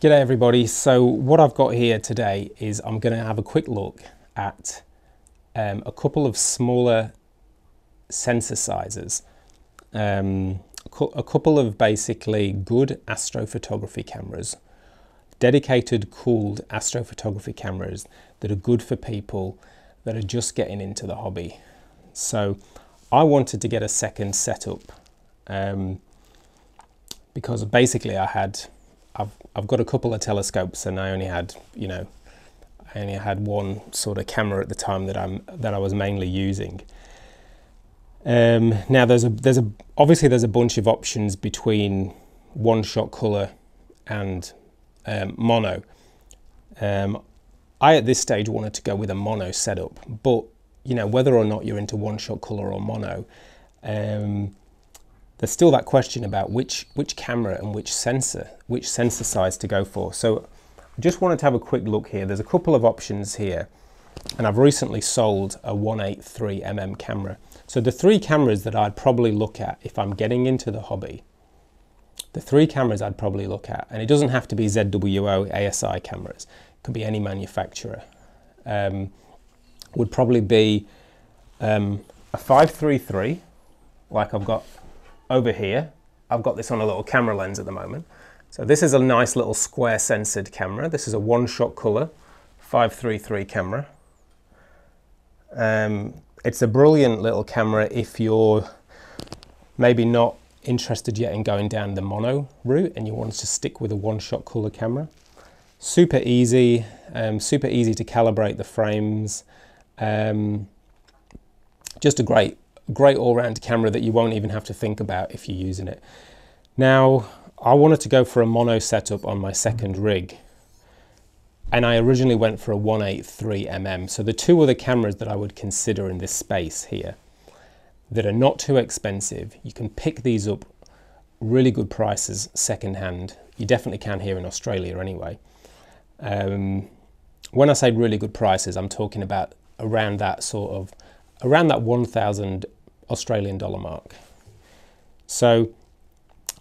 G'day everybody. So what I've got here today is I'm going to have a quick look at um, a couple of smaller sensor sizes. Um, a couple of basically good astrophotography cameras, dedicated cooled astrophotography cameras that are good for people that are just getting into the hobby. So I wanted to get a second setup um, because basically I had I've, I've got a couple of telescopes and I only had, you know, I only had one sort of camera at the time that I'm that I was mainly using. Um, now there's a there's a obviously there's a bunch of options between one shot color and um, mono. Um, I at this stage wanted to go with a mono setup, but you know whether or not you're into one shot color or mono, um, there's still that question about which, which camera and which sensor, which sensor size to go for. So I just wanted to have a quick look here. There's a couple of options here and I've recently sold a 183mm camera. So the three cameras that I'd probably look at if I'm getting into the hobby, the three cameras I'd probably look at, and it doesn't have to be ZWO ASI cameras, it could be any manufacturer, um, would probably be um, a 533, like I've got over here, I've got this on a little camera lens at the moment. So this is a nice little square sensored camera. This is a one shot color 533 camera. Um, it's a brilliant little camera if you're maybe not interested yet in going down the mono route and you want to stick with a one shot color camera. Super easy, um, super easy to calibrate the frames. Um, just a great great all-round camera that you won't even have to think about if you're using it. Now, I wanted to go for a mono setup on my second rig. And I originally went for a 183mm. So the two other cameras that I would consider in this space here that are not too expensive, you can pick these up really good prices secondhand. You definitely can here in Australia anyway. Um, when I say really good prices, I'm talking about around that sort of, around that 1,000 Australian dollar mark. So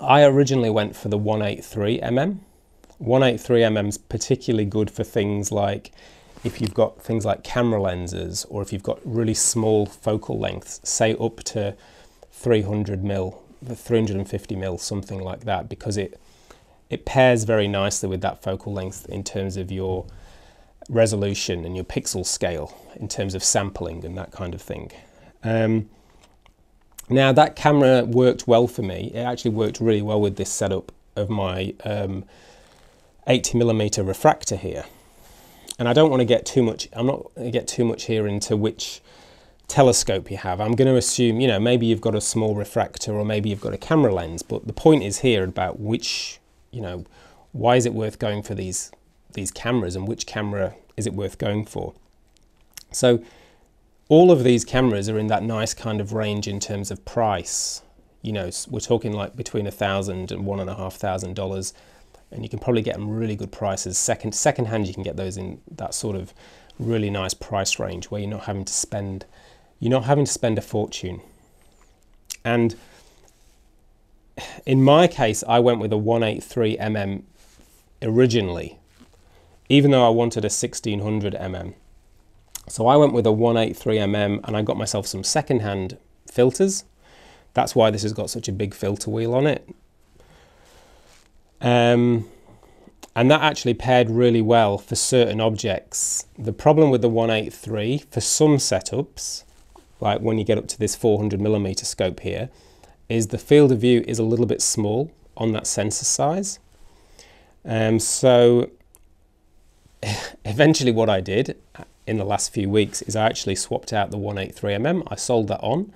I originally went for the 183mm. 183mm is particularly good for things like if you've got things like camera lenses or if you've got really small focal lengths, say up to 300 mil, 350 mil, something like that, because it it pairs very nicely with that focal length in terms of your resolution and your pixel scale, in terms of sampling and that kind of thing. Um, now that camera worked well for me. It actually worked really well with this setup of my um, 80 millimeter refractor here. And I don't want to get too much, I'm not going to get too much here into which telescope you have. I'm going to assume, you know, maybe you've got a small refractor or maybe you've got a camera lens, but the point is here about which, you know, why is it worth going for these, these cameras and which camera is it worth going for? So all of these cameras are in that nice kind of range in terms of price. You know, we're talking like between a thousand and one and a half thousand dollars, and you can probably get them really good prices. Second, second hand, you can get those in that sort of really nice price range where you're not having to spend, you're not having to spend a fortune. And in my case, I went with a 183 mm originally, even though I wanted a 1600 mm. So I went with a 183mm and I got myself some secondhand filters. That's why this has got such a big filter wheel on it. Um, and that actually paired really well for certain objects. The problem with the 183 for some setups, like when you get up to this 400 millimeter scope here, is the field of view is a little bit small on that sensor size. Um, so eventually what I did in the last few weeks is I actually swapped out the 183mm. I sold that on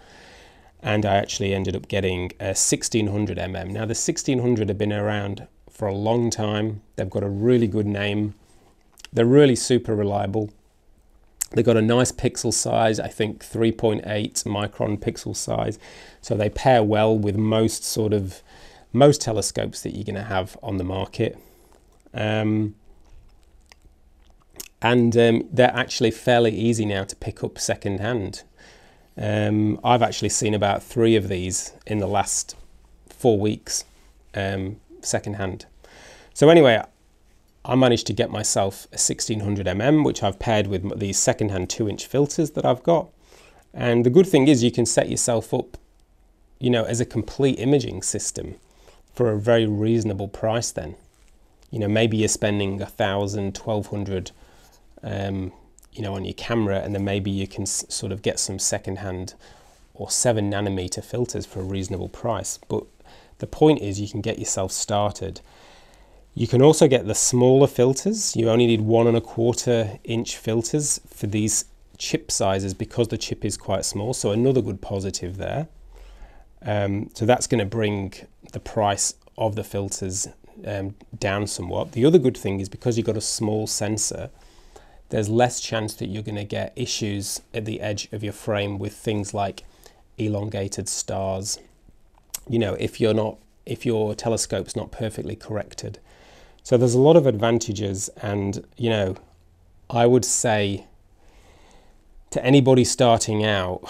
and I actually ended up getting a 1600mm. Now the 1600 have been around for a long time. They've got a really good name. They're really super reliable. They've got a nice pixel size, I think 3.8 micron pixel size. So they pair well with most sort of, most telescopes that you're gonna have on the market. Um, and um, they're actually fairly easy now to pick up second hand. Um, I've actually seen about three of these in the last four weeks um, second hand. So anyway, I managed to get myself a 1600mm, which I've paired with these secondhand two inch filters that I've got. And the good thing is you can set yourself up, you know, as a complete imaging system for a very reasonable price then. You know, maybe you're spending a thousand, twelve hundred, um, you know, on your camera, and then maybe you can sort of get some secondhand or seven nanometer filters for a reasonable price. But the point is you can get yourself started you can also get the smaller filters. You only need one and a quarter inch filters for these chip sizes because the chip is quite small. So another good positive there. Um, so that's going to bring the price of the filters um, down somewhat. The other good thing is because you've got a small sensor, there's less chance that you're going to get issues at the edge of your frame with things like elongated stars. You know, if you're not, if your telescope's not perfectly corrected. So there's a lot of advantages and, you know, I would say to anybody starting out,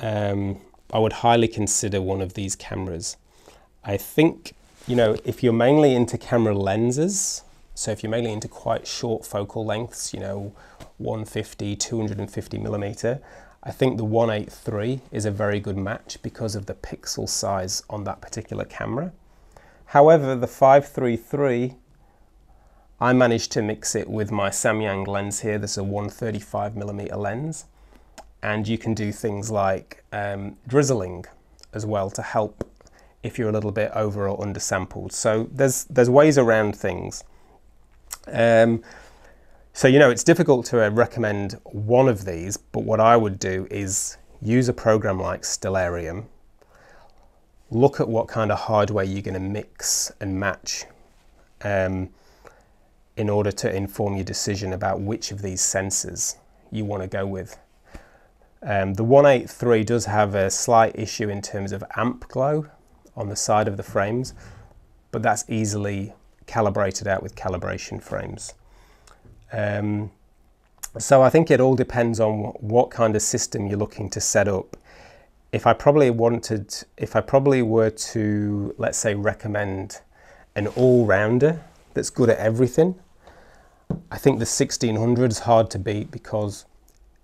um, I would highly consider one of these cameras. I think, you know, if you're mainly into camera lenses, so if you're mainly into quite short focal lengths, you know, 150, 250 millimeter, I think the 183 is a very good match because of the pixel size on that particular camera. However, the 533 I managed to mix it with my Samyang lens here. This is a 135 millimeter lens. And you can do things like um, drizzling as well to help if you're a little bit over or under sampled. So there's, there's ways around things. Um, so, you know, it's difficult to uh, recommend one of these, but what I would do is use a program like Stellarium, look at what kind of hardware you're going to mix and match. Um, in order to inform your decision about which of these sensors you want to go with. Um, the 183 does have a slight issue in terms of amp glow on the side of the frames, but that's easily calibrated out with calibration frames. Um, so I think it all depends on what, kind of system you're looking to set up. If I probably wanted, if I probably were to, let's say, recommend an all-rounder that's good at everything. I think the 1600 is hard to beat because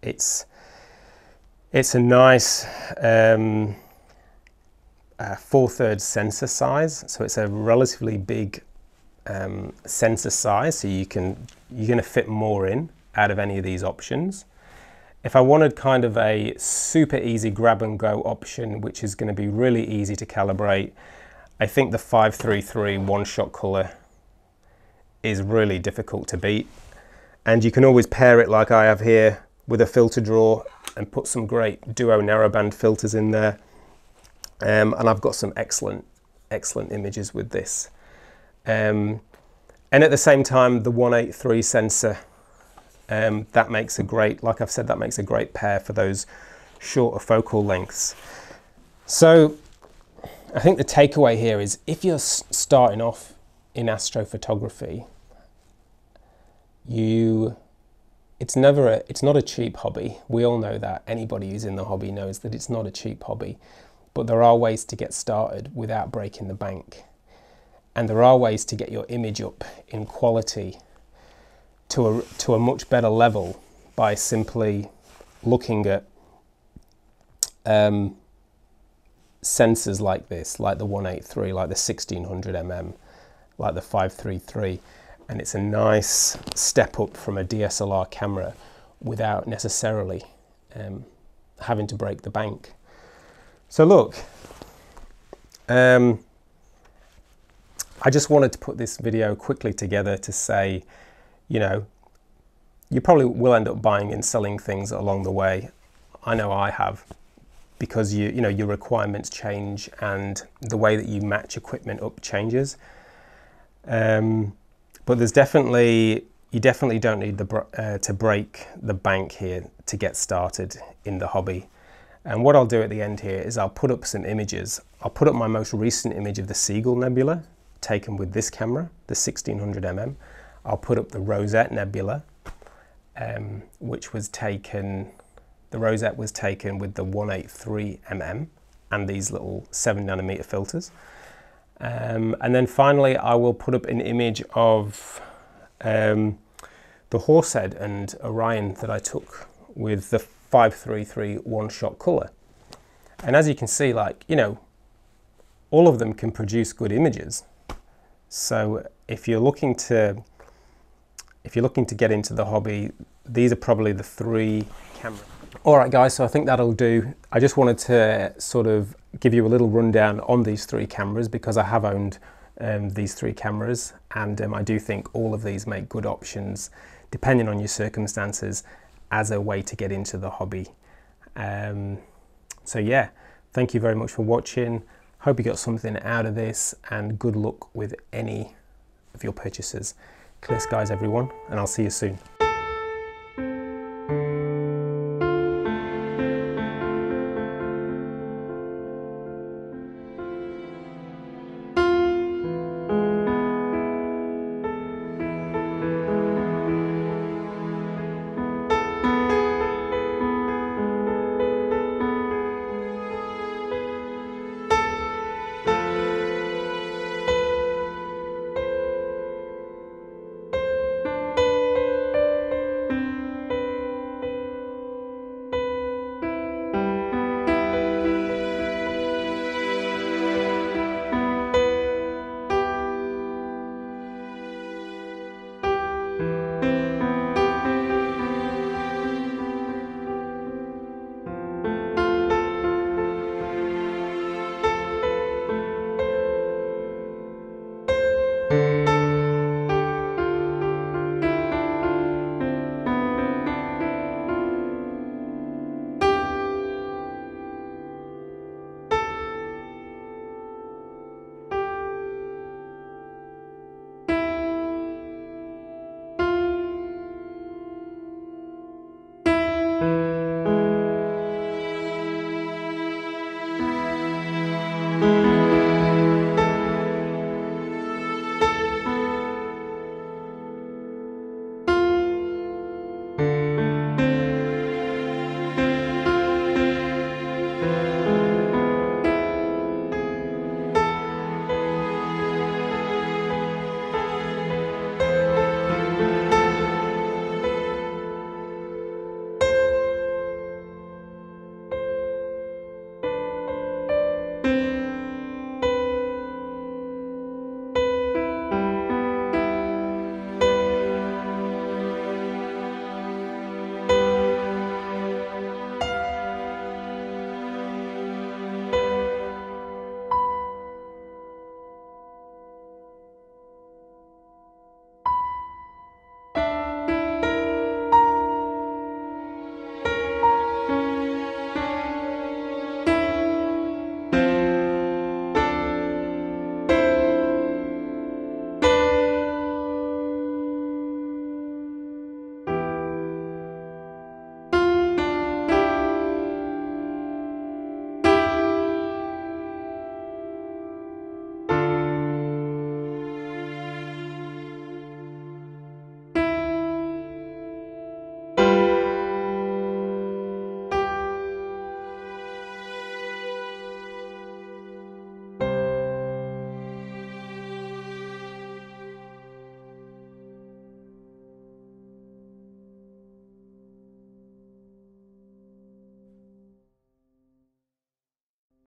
it's it's a nice um, uh, four-thirds sensor size, so it's a relatively big um, sensor size, so you can you're to fit more in out of any of these options. If I wanted kind of a super easy grab and go option, which is going to be really easy to calibrate, I think the 533 one-shot color is really difficult to beat. And you can always pair it like I have here with a filter drawer and put some great duo narrowband filters in there. Um, and I've got some excellent, excellent images with this. Um, and at the same time, the 183 sensor, um, that makes a great, like I've said, that makes a great pair for those shorter focal lengths. So I think the takeaway here is if you're starting off in astrophotography, you it's never a, it's not a cheap hobby. We all know that. Anybody who's in the hobby knows that it's not a cheap hobby. But there are ways to get started without breaking the bank. And there are ways to get your image up in quality to a, to a much better level by simply looking at um, sensors like this, like the 183, like the 1600mm, like the 533, and it's a nice step up from a DSLR camera without necessarily um, having to break the bank. So look, um, I just wanted to put this video quickly together to say, you know, you probably will end up buying and selling things along the way. I know I have because you, you know, your requirements change and the way that you match equipment up changes. Um, but there's definitely, you definitely don't need the, uh, to break the bank here to get started in the hobby. And what I'll do at the end here is I'll put up some images. I'll put up my most recent image of the Seagull Nebula taken with this camera, the 1600mm. I'll put up the Rosette Nebula, um, which was taken, the Rosette was taken with the 183mm and these little 7 nanometer filters. Um, and then finally, I will put up an image of um, the Horsehead and Orion that I took with the 533 one-shot colour. And as you can see, like, you know, all of them can produce good images. So if you're looking to if you're looking to get into the hobby, these are probably the three cameras. All right, guys, so I think that'll do. I just wanted to sort of give you a little rundown on these three cameras because I have owned um, these three cameras and um, I do think all of these make good options depending on your circumstances as a way to get into the hobby. Um, so yeah, thank you very much for watching. Hope you got something out of this and good luck with any of your purchases. Clear skies everyone and I'll see you soon.